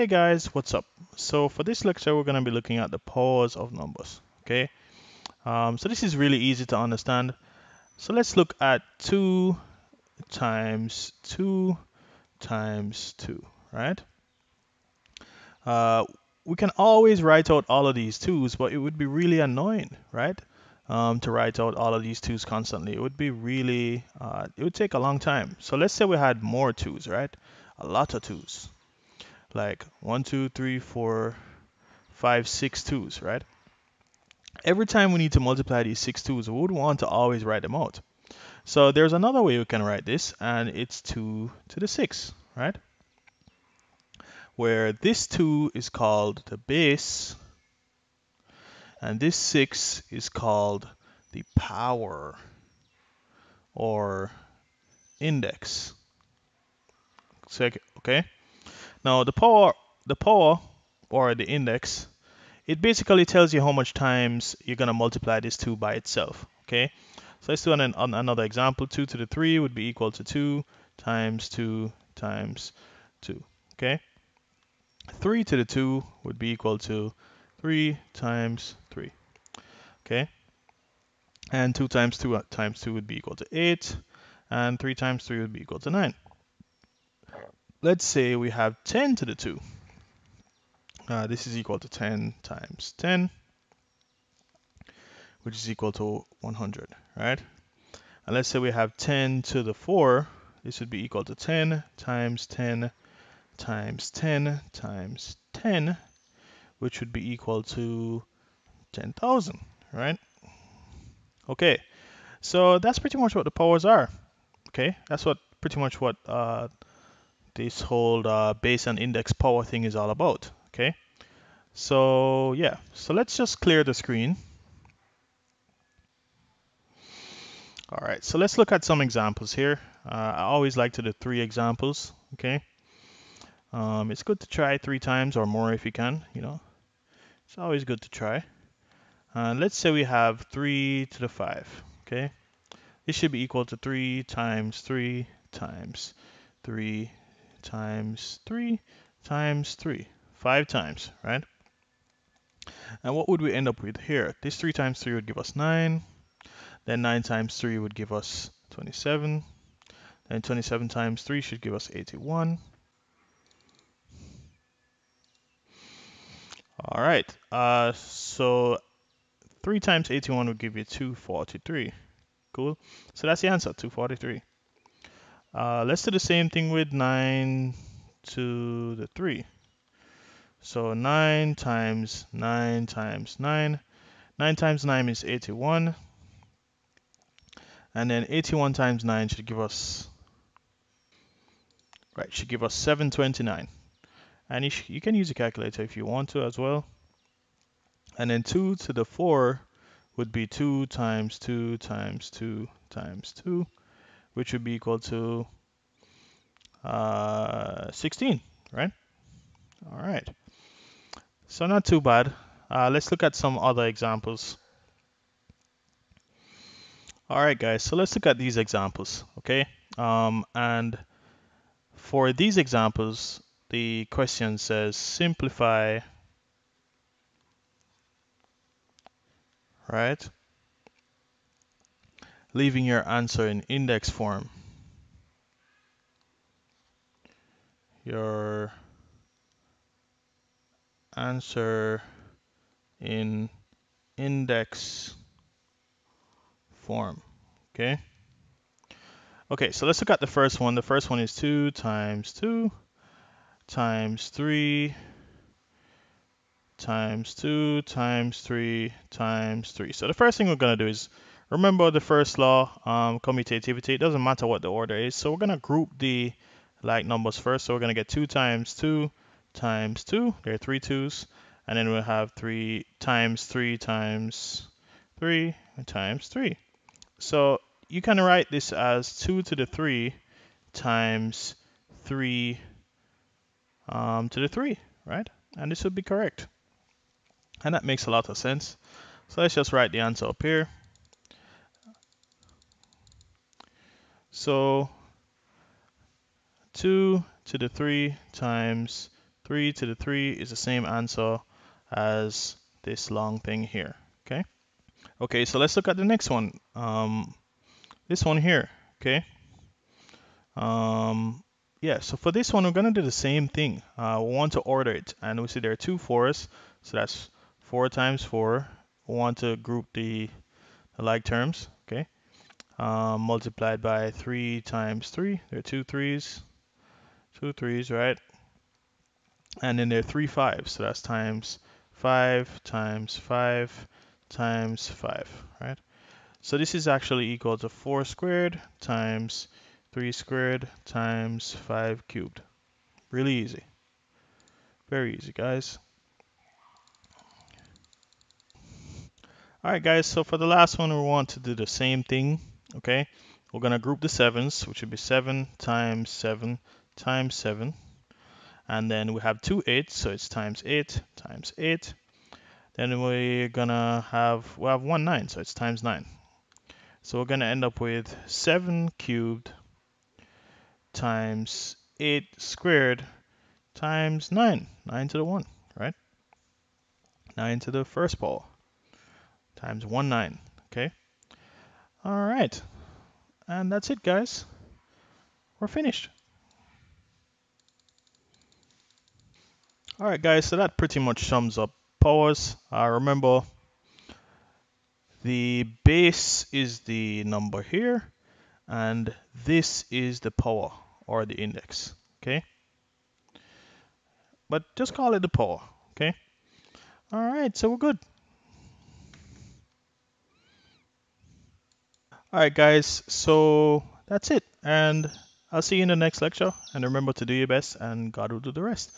Hey guys, what's up? So for this lecture, we're going to be looking at the powers of numbers, okay? Um, so this is really easy to understand. So let's look at 2 times 2 times 2, right? Uh, we can always write out all of these 2's, but it would be really annoying, right? Um, to write out all of these 2's constantly. It would be really, uh, it would take a long time. So let's say we had more 2's, right? A lot of 2's like one, two, three, four, five, six twos, right? Every time we need to multiply these six twos, we would want to always write them out. So there's another way we can write this, and it's 2 to the 6, right? Where this 2 is called the base, and this 6 is called the power or index. Okay? Now the power, the power or the index, it basically tells you how much times you're gonna multiply this 2 by itself. Okay, so let's do an, an, another example. 2 to the 3 would be equal to 2 times 2 times 2. Okay, 3 to the 2 would be equal to 3 times 3. Okay, and 2 times 2 uh, times 2 would be equal to 8, and 3 times 3 would be equal to 9 let's say we have 10 to the 2. Uh, this is equal to 10 times 10, which is equal to 100, right? And let's say we have 10 to the 4. This would be equal to 10 times 10 times 10 times 10, which would be equal to 10,000, right? Okay, so that's pretty much what the powers are. Okay, that's what pretty much what uh, this whole uh, base and index power thing is all about. Okay, so yeah, so let's just clear the screen. All right, so let's look at some examples here. Uh, I always like to do three examples. Okay, um, it's good to try three times or more if you can. You know, it's always good to try. Uh, let's say we have 3 to the 5. Okay, this should be equal to 3 times 3 times 3 times 3 times 3. 5 times, right? And what would we end up with here? This 3 times 3 would give us 9. Then 9 times 3 would give us 27. Then 27 times 3 should give us 81. All right, uh, so 3 times 81 would give you 243. Cool. So that's the answer, 243. Uh, let's do the same thing with 9 to the 3. So 9 times 9 times 9. 9 times 9 is 81. And then 81 times 9 should give us, right, should give us 729. And you, you can use a calculator if you want to as well. And then 2 to the 4 would be 2 times 2 times 2 times 2 which would be equal to uh, 16, right? All right. So not too bad. Uh, let's look at some other examples. All right, guys. So let's look at these examples, okay? Um, and for these examples, the question says simplify, right? Leaving your answer in index form. Your answer in index form. Okay. Okay, so let's look at the first one. The first one is 2 times 2 times 3 times 2 times 3 times 3. So the first thing we're going to do is Remember the first law, um, commutativity, it doesn't matter what the order is. So we're going to group the like numbers first. So we're going to get 2 times 2 times 2. There are three 2's. And then we'll have 3 times 3 times 3 times 3. So you can write this as 2 to the 3 times 3 um, to the 3, right? And this would be correct. And that makes a lot of sense. So let's just write the answer up here. So 2 to the 3 times 3 to the 3 is the same answer as this long thing here. Okay. Okay, so let's look at the next one. Um, this one here. Okay. Um, yeah, so for this one, we're going to do the same thing. Uh, we want to order it, and we see there are two fours, so that's 4 times 4. We want to group the, the like terms? Um, multiplied by 3 times 3. There are two threes, two threes, right? And then there are three fives, so that's times 5 times 5 times 5, right? So this is actually equal to 4 squared times 3 squared times 5 cubed. Really easy. Very easy, guys. Alright guys, so for the last one we want to do the same thing, okay? We're to group the 7s, which would be 7 times 7 times 7. And then we have two 8s, so it's times 8 times 8. Then we're to have, we have one 9, so it's times 9. So we're to end up with 7 cubed times 8 squared times 9. 9 to the 1, right? 9 to the first power times 1 9. Okay. All right. And that's it, guys. We're finished. All right, guys. So that pretty much sums up powers. Uh, remember, the base is the number here, and this is the power or the index. Okay. But just call it the power. Okay. All right. So we're good. Alright guys, so that's it and I'll see you in the next lecture and remember to do your best and God will do the rest.